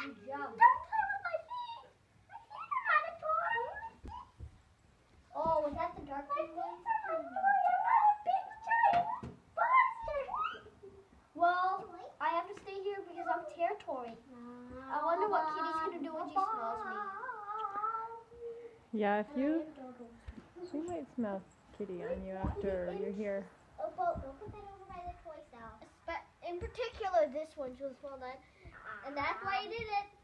Don't play with my feet. My feet are not a toy. Oh, was that the dark My green feet one? are not a toy. I'm not a big giant monster. Well, I have to stay here because I'm territory. I wonder what Kitty's gonna do when she smells me. Yeah, if you, she might smell kitty on you after you're here. Oh, Bo, don't put that over by the toy cell. In particular, this one she'll smell that, and that's why I did it.